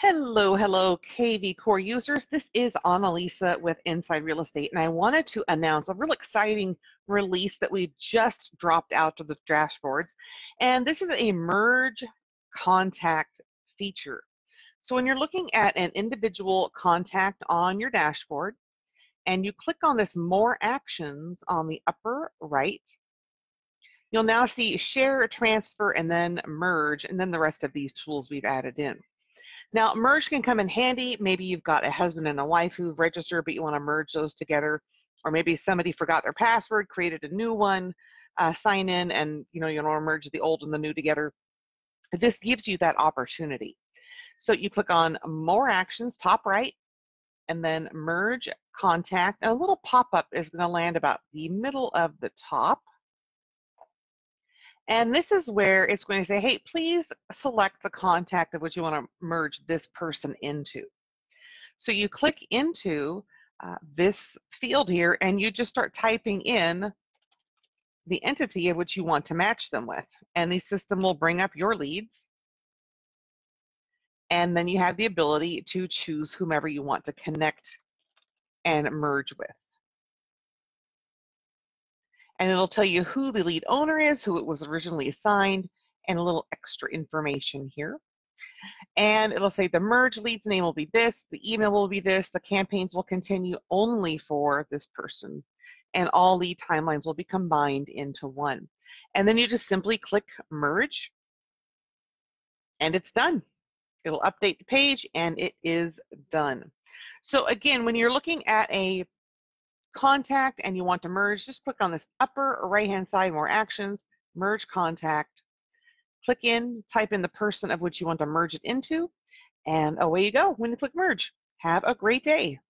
Hello, hello, kvCORE users. This is Annalisa with Inside Real Estate, and I wanted to announce a real exciting release that we just dropped out to the dashboards. And this is a merge contact feature. So when you're looking at an individual contact on your dashboard, and you click on this More Actions on the upper right, you'll now see Share, Transfer, and then Merge, and then the rest of these tools we've added in. Now, merge can come in handy. Maybe you've got a husband and a wife who've registered, but you want to merge those together. Or maybe somebody forgot their password, created a new one, uh, sign in, and you know you want to merge the old and the new together. This gives you that opportunity. So you click on More Actions, top right, and then Merge Contact. And a little pop-up is going to land about the middle of the top. And this is where it's going to say, hey, please select the contact of which you want to merge this person into. So you click into uh, this field here and you just start typing in the entity of which you want to match them with. And the system will bring up your leads. And then you have the ability to choose whomever you want to connect and merge with and it'll tell you who the lead owner is, who it was originally assigned, and a little extra information here. And it'll say the merge leads name will be this, the email will be this, the campaigns will continue only for this person, and all lead timelines will be combined into one. And then you just simply click merge, and it's done. It'll update the page, and it is done. So again, when you're looking at a contact and you want to merge, just click on this upper right hand side, more actions, merge contact. Click in, type in the person of which you want to merge it into, and away you go when you click merge. Have a great day.